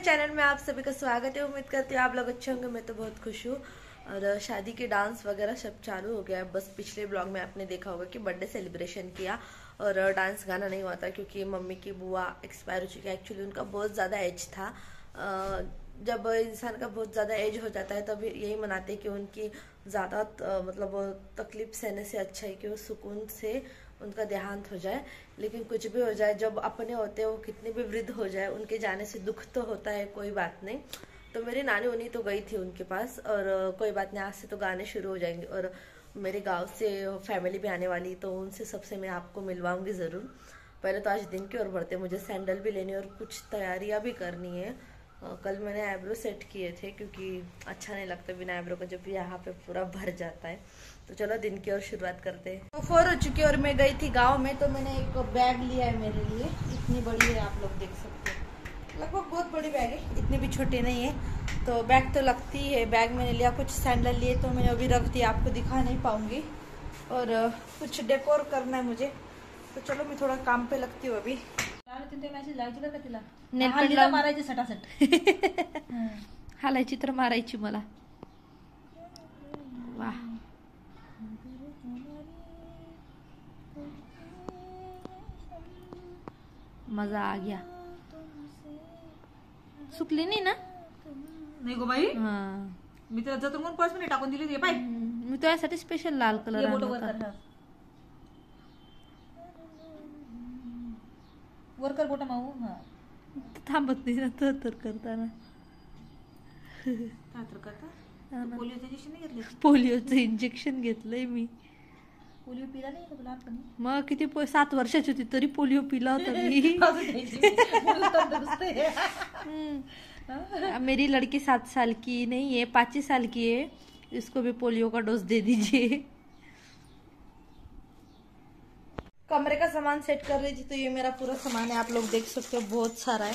मेरे चैनल में आप सभी का स्वागत है। उम्मीद करती हूँ आप लोग अच्छे होंगे। मैं तो बहुत खुश हूँ। और शादी के डांस वगैरह सब चालू हो गया है। बस पिछले ब्लॉग में आपने देखा होगा कि बर्थडे सेलिब्रेशन किया। और डांस गाना नहीं हुआ था क्योंकि मम्मी की बुआ एक्सपायर हो चुकी है। एक्चुअली उनका बहुत ज़्यादा एज था। जब इंसान का बहुत ज़्यादा एज हो जाता है, तब यही मनाते कि उनकी ज़्यादा मतलब तकलीफ़ सहने से अच्छा है कि वो सुकून से उनका देहांत हो जाए, लेकिन कुछ भी हो जाए, जब अपने होते हैं वो कितने भी वृद्ध हो जाए, उनके जाने से दुख तो होता है, कोई बात नहीं। तो मेरी नानी उन्हीं तो गई थी उनके पास, और कोई बात नहीं, आज से तो गाने शुरू हो जाएँगे, और मेरे गाँव से फैमिली भी आने वाली तो उनसे सबसे मैं आपको मिलवाऊँगी ज़रूर। पहले तो आज दिन की ओर बढ़ते, मुझे सैंडल भी लेनी और कुछ तैयारियाँ भी करनी है। कल मैंने आईब्रो सेट किए थे क्योंकि अच्छा नहीं लगता बिना आईब्रो का, जब यहाँ पे पूरा भर जाता है। तो चलो दिन की और शुरुआत करते हैं। तो फोर हो चुकी है और मैं गई थी गाँव में तो मैंने एक बैग लिया है मेरे लिए। इतनी बड़ी है, आप लोग देख सकते हैं। लगभग बहुत बड़ी बैग है, इतनी भी छोटी नहीं है। तो बैग तो लगती है बैग मैंने लिया, कुछ सैंडल लिए तो मैंने अभी रख दिया, आपको दिखा नहीं पाऊँगी। और कुछ डेकोर करना है मुझे। तो चलो मैं थोड़ा काम पे लगती हूँ अभी। मारायची सटासट. हालायची तर मारायची मला. वा मज़ा आ गया. सुकली नाही ना? नाही गो बाई. मी तर जतून कोण पर्स टाकून दिली पाय मी तो यासाठी स्पेशल लाल कलर वर कर बोटा माऊ थांबत नाही ना तर तर करताना पोलिओचं इंजेक्शन घेतलंय मी. पोलिओ पिला नाही तुला मग किती सात वर्षाची होती तरी पोलिओ पिला होता मी. मेरी लड़की सात साल की नहीं है पाँच ही साल की है इसको भी पोलियो का डोज दे दीजिए. कमरे का सामान सेट कर रही थी तो ये मेरा पूरा सामान है, आप लोग देख सकते हो, बहुत सारा है।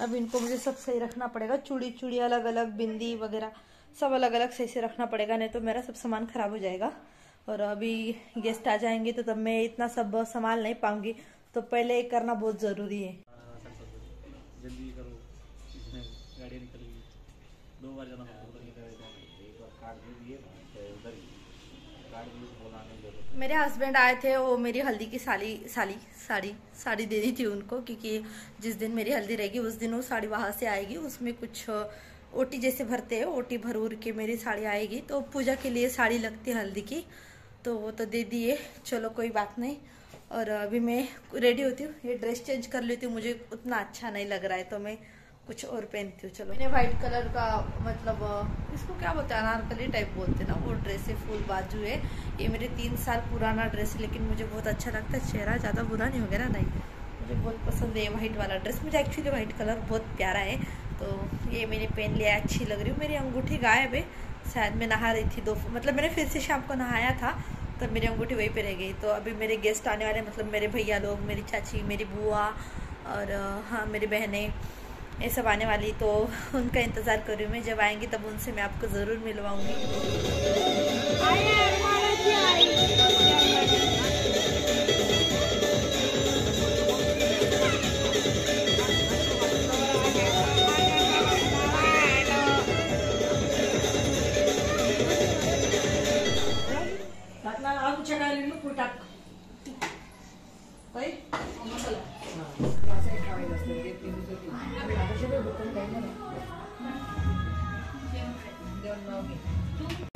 अब इनको मुझे सब सही रखना पड़ेगा चूड़ी चूड़ी अलग अलग बिंदी वगैरह, सब अलग अलग सही से रखना पड़ेगा, नहीं तो मेरा सब सामान खराब हो जाएगा। और अभी गेस्ट आ जाएँगे तो तब मैं इतना सब संभाल नहीं पाऊँगी तो पहले करना बहुत ज़रूरी है। मेरे हस्बैंड आए थे, वो मेरी हल्दी की साली साली साड़ी साड़ी दे दी थी उनको, क्योंकि जिस दिन मेरी हल्दी रहेगी, उस दिन वो साड़ी वहाँ से आएगी, उसमें कुछ ओटी जैसे भरते हैं, ओटी भर उर के मेरी साड़ी आएगी तो पूजा के लिए साड़ी लगती है हल्दी की तो वो तो दे दिए, चलो कोई बात नहीं, और अभी मैं रेडी होती हूँ, ये ड्रेस चेंज कर लेती हूँ, मुझे उतना अच्छा नहीं लग रहा है तो मैं कुछ और पहनती हूँ, चलो। मैंने व्हाइट कलर का मतलब इसको क्या बोलते हैं, अनारकली टाइप बोलते हैं ना, वो ड्रेस है, फुल बाजू है। ये मेरे तीन साल पुराना ड्रेस है, लेकिन मुझे बहुत अच्छा लगता है। चेहरा ज़्यादा बुरा नहीं हो गया ना, नहीं। मुझे बहुत पसंद है व्हाइट वाला ड्रेस मुझे एक्चुअली व्हाइट कलर बहुत प्यारा है। तो ये मैंने पहन लिया, अच्छी लग रही हूँ। मेरी अंगूठी गायब है। शायद मैं नहा रही थी दो मतलब मैंने फिर से शाम को नहाया था, तब मेरी अंगूठी वहीं पर रह गई। तो अभी मेरे गेस्ट आने वाले मतलब मेरे भैया लोग, मेरी चाची, मेरी बुआ और हाँ मेरी बहनें। ये सब आने वाली तो उनका इंतज़ार कर रही हूँ मैं। जब आएँगी, तब उनसे मैं आपको ज़रूर मिलवाऊँगी। and love.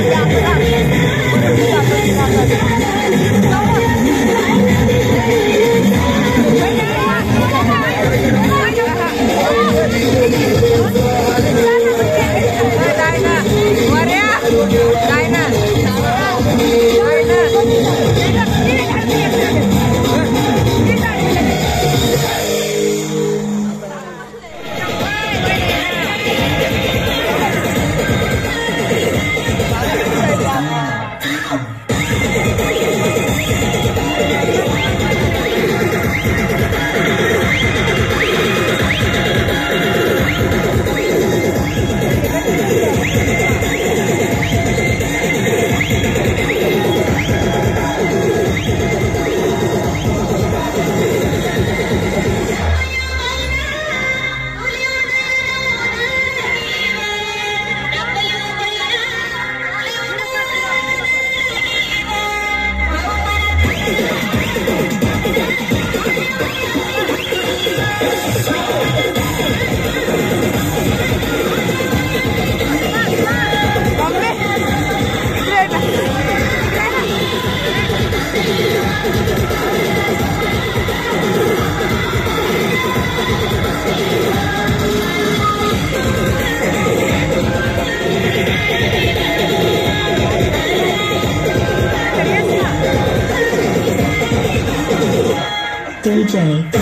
Yeah. नाच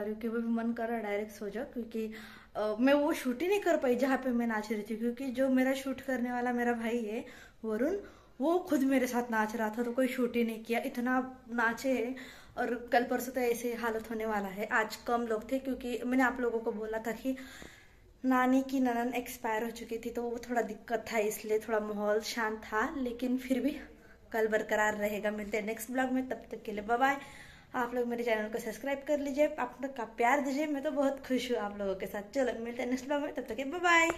बता रही हूँ कि वो भी मन कर रहा है डायरेक्ट सो जाओ क्योंकि अ, मैं वो शूट ही नहीं कर पाई जहाँ पे मैं नाच रही थी क्योंकि जो मेरा शूट करने वाला मेरा भाई है वरुण वो खुद मेरे साथ नाच रहा था तो कोई शूट ही नहीं किया। इतना नाचे है और कल परसों तो ऐसे हालत होने वाला है। आज कम लोग थे क्योंकि मैंने आप लोगों को बोला था कि नानी की ननन एक्सपायर हो चुकी थी तो वो थोड़ा दिक्कत था इसलिए थोड़ा माहौल शांत था लेकिन फिर भी कल बरकरार रहेगा। मिलते हैं नेक्स्ट ब्लॉग में तब तक के लिए बाय आप लोग मेरे चैनल को सब्सक्राइब कर लीजिए। आप लोग का प्यार दीजिए। मैं तो बहुत खुश हूँ आप लोगों के साथ। चलो, मिलते हैं नेक्स्ट ब्लॉग में। तब तक बाय